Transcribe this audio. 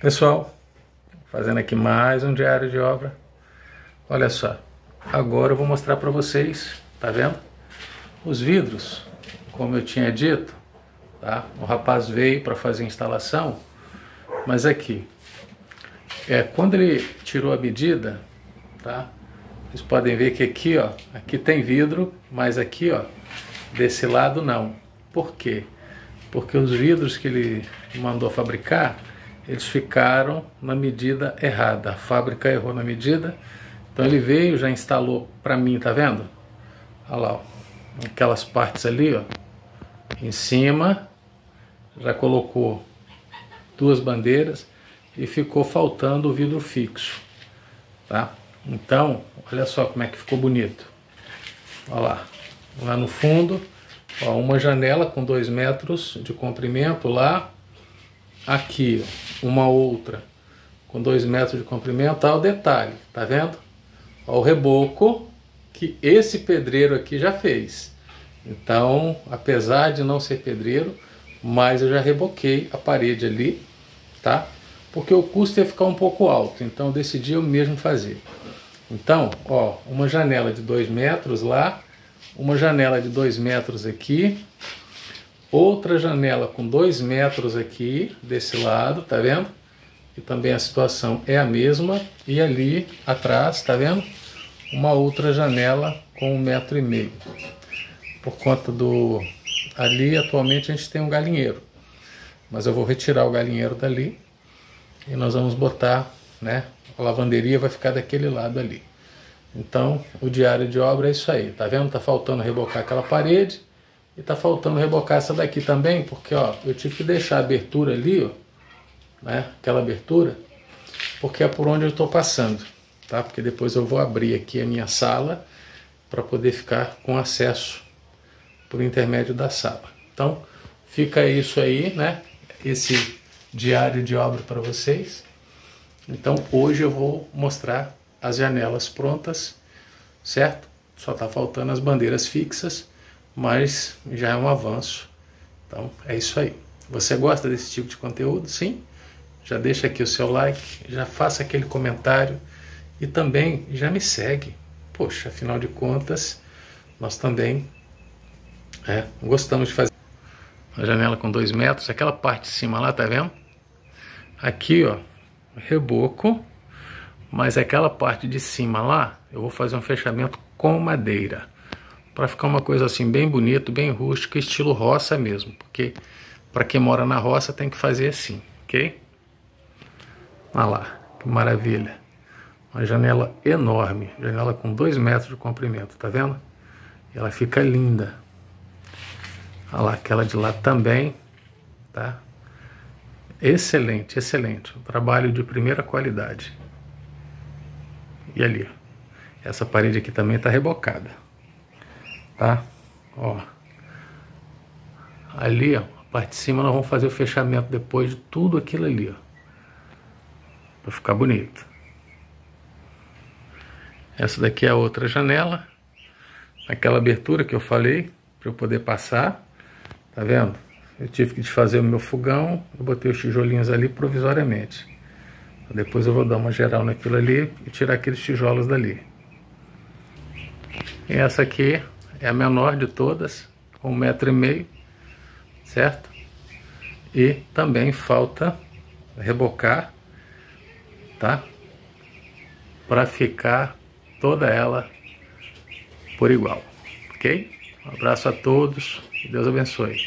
Pessoal, fazendo aqui mais um diário de obra. Olha só, agora eu vou mostrar para vocês, tá vendo? Os vidros, como eu tinha dito, tá? O rapaz veio para fazer a instalação, mas aqui, é, quando ele tirou a medida, tá? Vocês podem ver que aqui, ó, aqui tem vidro, mas aqui, ó, desse lado não. Por quê? Porque os vidros que ele mandou fabricar, eles ficaram na medida errada. A fábrica errou na medida. Então ele veio, já instalou para mim, tá vendo? Olha lá, ó. aquelas partes ali, ó, em cima, já colocou duas bandeiras e ficou faltando o vidro fixo, tá? Então, olha só como é que ficou bonito. Olha lá, lá no fundo, ó, uma janela com dois metros de comprimento lá, aqui uma outra com dois metros de comprimento, olha o detalhe, tá vendo? Olha o reboco que esse pedreiro aqui já fez. Então, apesar de não ser pedreiro, mas eu já reboquei a parede ali, tá? Porque o custo ia ficar um pouco alto, então decidi eu mesmo fazer. Então, ó, uma janela de dois metros lá, uma janela de dois metros aqui, outra janela com dois metros aqui desse lado, tá vendo? E também a situação é a mesma. E ali atrás, tá vendo? Uma outra janela com um metro e meio. Por conta do... Ali atualmente a gente tem um galinheiro. Mas eu vou retirar o galinheiro dali e nós vamos botar, né? A lavanderia vai ficar daquele lado ali. Então, o diário de obra é isso aí, tá vendo? Tá faltando rebocar aquela parede e tá faltando rebocar essa daqui também, porque ó, eu tive que deixar a abertura ali, ó, né? Aquela abertura, porque é por onde eu estou passando, tá? Porque depois eu vou abrir aqui a minha sala para poder ficar com acesso por intermédio da sala. Então, fica isso aí, né? Esse diário de obra para vocês. Então, hoje eu vou mostrar as janelas prontas, certo? Só está faltando as bandeiras fixas mas já é um avanço. Então é isso aí. Você gosta desse tipo de conteúdo? Sim? Já deixa aqui o seu like, já faça aquele comentário e também já me segue. Poxa, afinal de contas, nós também é, gostamos de fazer a janela com dois metros, aquela parte de cima lá, tá vendo? Aqui, ó, reboco, mas aquela parte de cima lá, eu vou fazer um fechamento com madeira para ficar uma coisa assim bem bonito, bem rústica, estilo roça mesmo, porque para quem mora na roça tem que fazer assim, ok? Olha lá, que maravilha. Uma janela enorme, janela com 2 metros de comprimento, tá vendo? Ela fica linda. Olha lá, aquela de lá também, tá? Excelente, excelente. Um trabalho de primeira qualidade. E ali, essa parede aqui também está rebocada tá? Ó. Ali, ó, a parte de cima nós vamos fazer o fechamento depois de tudo aquilo ali, ó. Pra ficar bonito. Essa daqui é a outra janela. Aquela abertura que eu falei, para eu poder passar. Tá vendo? Eu tive que desfazer o meu fogão, eu botei os tijolinhos ali provisoriamente. Depois eu vou dar uma geral naquilo ali e tirar aqueles tijolos dali. E essa aqui é a menor de todas, um metro e meio, certo? E também falta rebocar, tá? Para ficar toda ela por igual, ok? Um abraço a todos Deus abençoe.